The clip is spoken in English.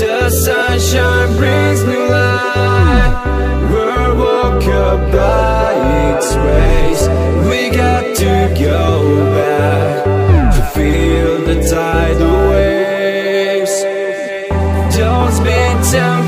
The sunshine brings new light. We're woke by its rays. We got to go back To feel the tidal waves. Don't spend time